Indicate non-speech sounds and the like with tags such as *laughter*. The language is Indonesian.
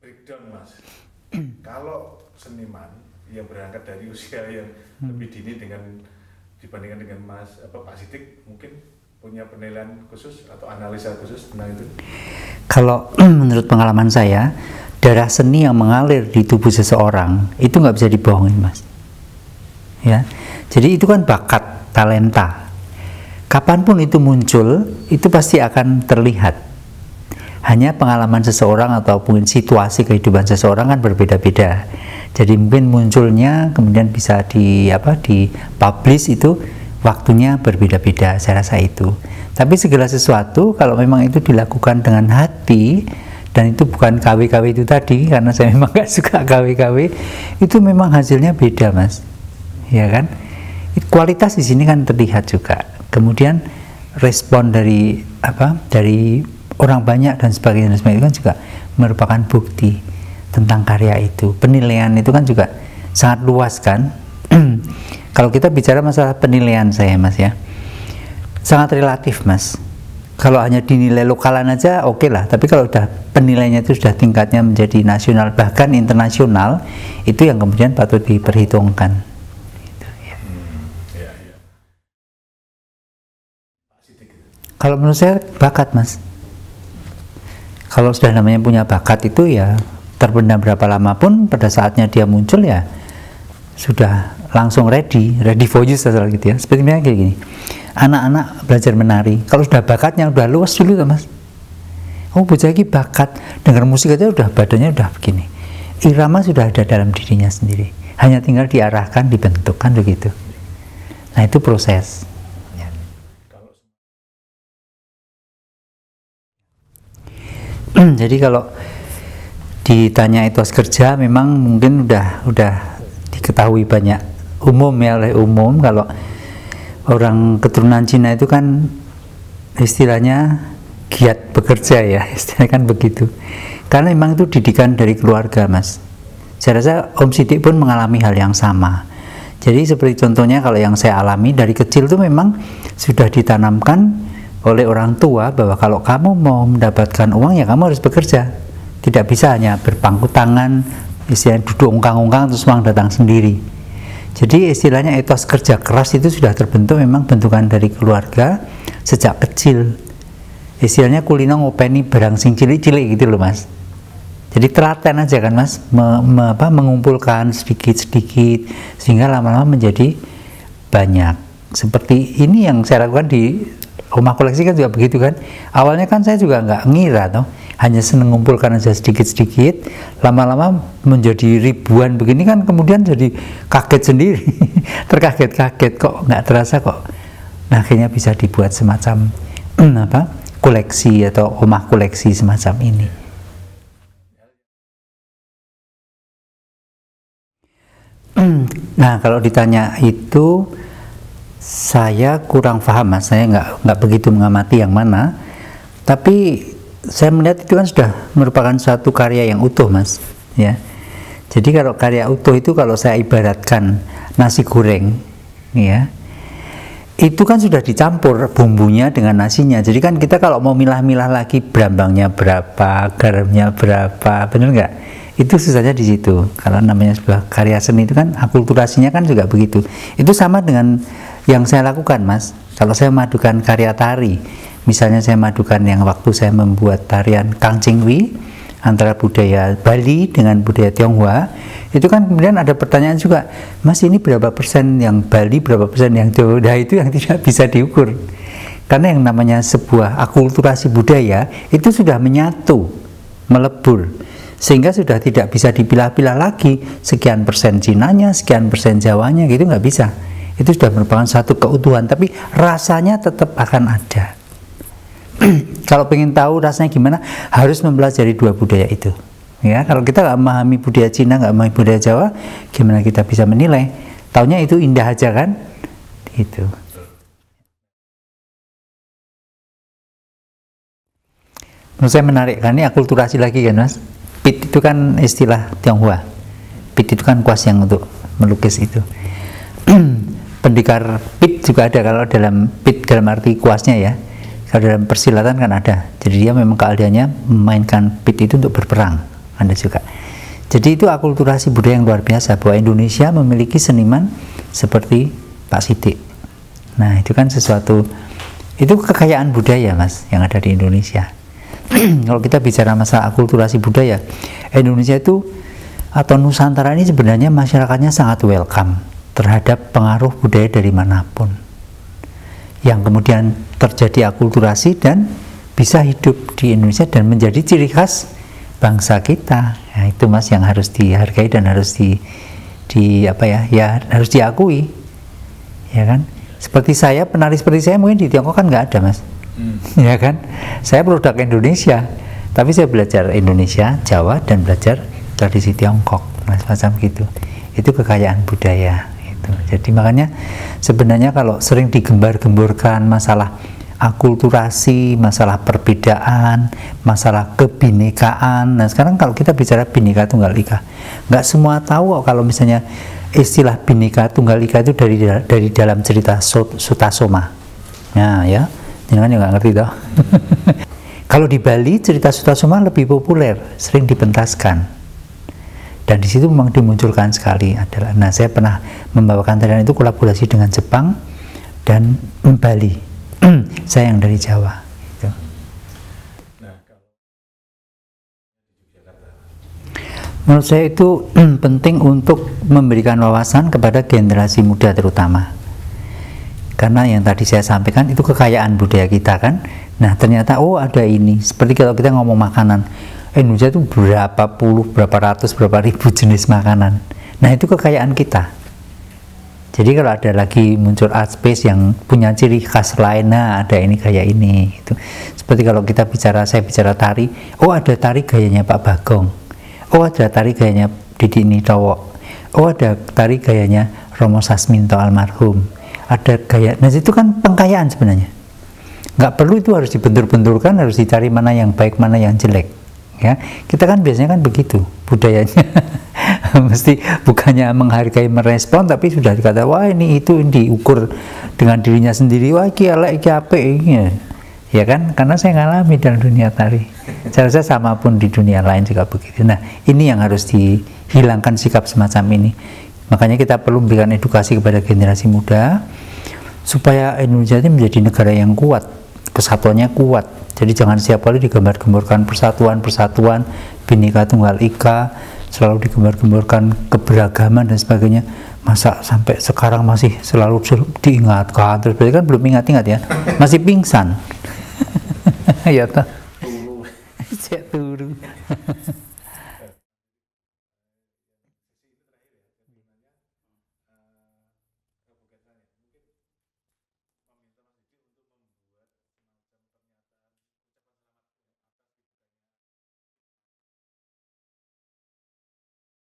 breakdown mas *clears throat* kalau seniman yang berangkat dari usia yang Hmm. lebih dini dengan dibandingkan dengan mas apa Pak Sidik mungkin punya penilaian khusus atau analisa khusus tentang itu Kalau *clears throat* menurut pengalaman saya, darah seni yang mengalir di tubuh seseorang itu nggak bisa dibohongin, mas. Ya, jadi itu kan bakat, talenta. Kapan pun itu muncul, itu pasti akan terlihat. Hanya pengalaman seseorang ataupun situasi kehidupan seseorang kan berbeda-beda. Jadi mungkin munculnya kemudian bisa di apa di publish itu waktunya berbeda-beda. Saya rasa itu. Tapi segala sesuatu kalau memang itu dilakukan dengan hati dan itu bukan KW-KW itu tadi karena saya *laughs* memang gak suka KW-KW itu memang hasilnya beda mas ya kan kualitas di sini kan terlihat juga kemudian respon dari apa dari orang banyak dan sebagainya. Dan sebagainya. Itu kan juga merupakan bukti tentang karya itu. Penilaian itu kan juga sangat luas kan? *clears throat* Kalau kita bicara masalah penilaian saya mas ya. Sangat relatif mas. Kalau hanya dinilai lokalan aja oke lah. Tapi kalau udah penilaiannya itu sudah tingkatnya menjadi nasional bahkan internasional itu yang kemudian patut diperhitungkan. Gitu, ya. ya. Kalau menurut saya bakat mas kalau sudah namanya punya bakat itu ya terpendam berapa lama pun pada saatnya dia muncul ya sudah langsung ready ready for use asal gitu ya. Seperti misalnya kayak gini. Anak-anak belajar menari. Kalau sudah bakatnya udah luas dulu tuh mas? Oh bocah ini bakat. Dengar musik aja udah badannya udah begini. Irama sudah ada dalam dirinya sendiri. Hanya tinggal diarahkan dibentukkan begitu. Nah itu proses *clears throat* jadi kalau ditanya etos kerja memang mungkin udah udah diketahui banyak umum ya oleh umum. Kalau orang keturunan Cina itu kan istilahnya giat bekerja ya *laughs* istilahnya kan begitu. Karena memang itu didikan dari keluarga mas. Saya rasa Om Sidik pun mengalami hal yang sama. Jadi seperti contohnya kalau yang saya alami dari kecil itu memang sudah ditanamkan oleh orang tua bahwa kalau kamu mau mendapatkan uang ya kamu harus bekerja. Tidak bisa hanya berpangku tangan istilahnya duduk ungkang-ungkang terus uang datang sendiri. Jadi istilahnya etos kerja keras itu sudah terbentuk memang bentukan dari keluarga sejak kecil. Istilahnya kulino ngopeni barang sing cilik-cilik gitu loh mas. Jadi telaten aja kan mas. Me- me- apa, mengumpulkan sedikit-sedikit sehingga lama-lama menjadi banyak. Seperti ini yang saya lakukan di rumah koleksi kan juga begitu kan? Awalnya kan saya juga nggak ngira toh. Hanya seneng ngumpulkan aja sedikit-sedikit lama-lama menjadi ribuan begini kan kemudian jadi kaget sendiri *laughs* terkaget-kaget. Kok nggak terasa kok? Nah akhirnya bisa dibuat semacam *clears throat* apa koleksi atau rumah koleksi semacam ini. *clears throat* Nah, kalau ditanya itu saya kurang paham, mas. Saya nggak nggak begitu mengamati yang mana. Tapi saya melihat itu kan sudah merupakan suatu karya yang utuh, mas. Ya. Jadi kalau karya utuh itu kalau saya ibaratkan nasi goreng, ya, itu kan sudah dicampur bumbunya dengan nasinya. Jadi kan kita kalau mau milah-milah lagi berambangnya berapa, garamnya berapa, benar nggak? Itu susahnya di situ. Kalau namanya sebuah karya seni itu kan akulturasinya kan juga begitu. Itu sama dengan yang saya lakukan, Mas. Kalau saya madukan karya tari, misalnya saya madukan yang waktu saya membuat tarian Kang Cingwi antara budaya Bali dengan budaya Tionghoa, itu kan kemudian ada pertanyaan juga, Mas ini berapa persen yang Bali, berapa persen yang Tionghoa? *laughs* Itu yang tidak bisa diukur. Karena yang namanya sebuah akulturasi budaya itu sudah menyatu, melebur sehingga sudah tidak bisa dipilah-pilah lagi sekian persen Cinanya, sekian persen Jawanya gitu nggak bisa itu sudah merupakan satu keutuhan tapi rasanya tetap akan ada. *clears throat* Kalau pengen tahu rasanya gimana harus mempelajari dua budaya itu. Ya kalau kita nggak memahami budaya Cina nggak memahami budaya Jawa gimana kita bisa menilai? Taunya itu indah aja kan? Itu menurut saya menarik kan ini akulturasi lagi kan mas? Pit itu kan istilah Tionghoa. Pit itu kan kuas yang untuk melukis itu pendekar pit juga ada kalau dalam pit dalam arti kuasnya ya kalau dalam persilatan kan ada jadi dia memang keahliannya memainkan pit itu untuk berperang Anda juga. Jadi itu akulturasi budaya yang luar biasa bahwa Indonesia memiliki seniman seperti Pak Sidik. Nah, itu kan sesuatu itu kekayaan budaya, Mas, yang ada di Indonesia. *clears throat* Kalau kita bicara masalah akulturasi budaya, Indonesia itu atau Nusantara ini sebenarnya masyarakatnya sangat welcome terhadap pengaruh budaya dari mana pun. Yang kemudian terjadi akulturasi dan bisa hidup di Indonesia dan menjadi ciri khas bangsa kita. Nah, itu Mas yang harus dihargai dan harus di di apa ya? Ya harus diakui. Ya kan? Seperti saya penari seperti saya mungkin di Tiongkok kan nggak ada, Mas. Hmm. Ya kan? Saya produk Indonesia, tapi saya belajar Indonesia, Jawa dan belajar tradisi Tiongkok. Mas macam gitu. Itu kekayaan budaya itu. Jadi makanya sebenarnya kalau sering digembar-gemborkan masalah akulturasi, masalah perbedaan, masalah kebinekaan. Nah sekarang kalau kita bicara bineka tunggal ika, nggak semua tahu kok kalau misalnya istilah bineka tunggal ika itu dari dari dalam cerita Sutasoma. Nah ya, jangan nggak ngerti toh. *laughs* kalau di Bali cerita Sutasoma lebih populer, sering dipentaskan. Dan di situ memang dimunculkan sekali adalah. Nah saya pernah membawakan tarian itu kolaborasi dengan Jepang dan Bali *clears throat* saya yang dari Jawa. Gitu. Menurut saya itu *clears throat* penting untuk memberikan wawasan kepada generasi muda terutama. Karena yang tadi saya sampaikan itu kekayaan budaya kita kan. Nah ternyata oh ada ini. Seperti kalau kita ngomong makanan, Indonesia itu berapa puluh, berapa ratus, berapa ribu jenis makanan. Nah itu kekayaan kita jadi kalau ada lagi muncul art space yang punya ciri khas lain, nah ada ini kayak ini. Itu seperti kalau kita bicara, saya bicara tari, oh ada tari gayanya Pak Bagong, oh ada tari gayanya Didi Nitowo, oh ada tari gayanya Romo Sasminto almarhum, ada gaya, nah itu kan pengkayaan sebenarnya. Nggak perlu itu harus dibentur-benturkan, harus dicari mana yang baik, mana yang jelek. Ya, kita kan biasanya kan begitu budayanya. *laughs* mesti bukannya menghargai merespon tapi sudah dikata wah ini itu diukur dengan dirinya sendiri. Wah iki apik ya. ya kan? Karena saya ngalami dalam dunia tari. Saya rasa sama pun di dunia lain juga begitu. Nah ini yang harus dihilangkan sikap semacam ini. Makanya kita perlu memberikan edukasi kepada generasi muda supaya Indonesia ini menjadi negara yang kuat kesatuannya kuat jadi jangan setiap kali digambar-gemborkan persatuan-persatuan bineka tunggal ika selalu digembar-gemborkan keberagaman dan sebagainya. Masa sampai sekarang masih selalu diingatkan. Terus berarti kan belum ingat-ingat ya? Masih pingsan. *laughs* Ya toh. *laughs* Turun